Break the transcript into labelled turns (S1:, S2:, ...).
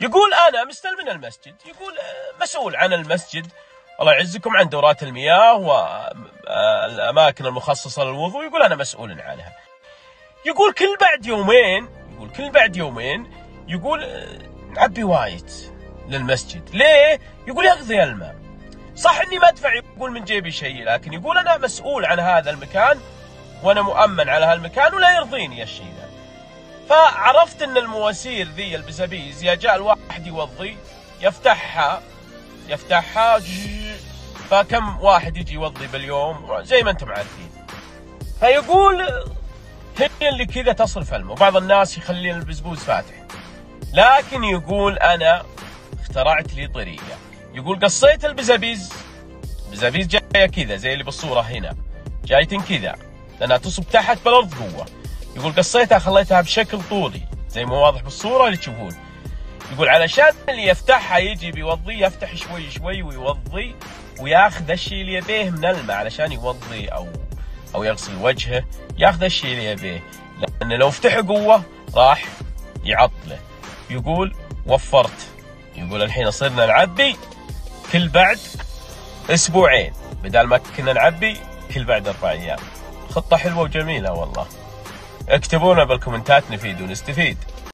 S1: يقول أنا مستلم المسجد. يقول آه، مسؤول عن المسجد. الله يعزكم عن دورات المياه والاماكن المخصصة للوضوء. يقول أنا مسؤول عنها. يقول كل بعد يومين يقول كل بعد يومين يقول آه، نعبي وايد للمسجد. ليه؟ يقول يغذي الماء. صح إني ما أدفع يقول من جيبي شيء لكن يقول أنا مسؤول عن هذا المكان وأنا مؤمن على هالمكان ولا يرضيني الشيء فعرفت إن المواسير ذي البزابيز يا جاء الواحد يوضي يفتحها يفتحها فكم واحد يجي يوضي باليوم؟ زي ما أنتم عارفين. فيقول هي اللي كذا تصرف الماء وبعض الناس يخلي البزبوز فاتح. لكن يقول أنا اخترعت لي طريقة. يقول قصيت البزابيز. بزابيز جاية كذا زي اللي بالصورة هنا. جايتن كذا. لأنها تصب تحت بالارض قوة. يقول قصيتها خليتها بشكل طولي زي ما واضح بالصورة اللي تشوفون. يقول علشان اللي يفتحها يجي بيوضي يفتح شوي شوي ويوضي وياخذ الشيء اللي يبيه من الماء علشان يوضي أو أو يغسل وجهه ياخذ الشيء اللي يبيه. لأن لو فتح قوة راح يعطله. يقول وفرت. يقول الحين صرنا نعبي كل بعد أسبوعين بدل ما كنا نعبي كل بعد أربع أيام. خطة حلوة وجميلة والله. اكتبونا بالكومنتات نفيد ونستفيد.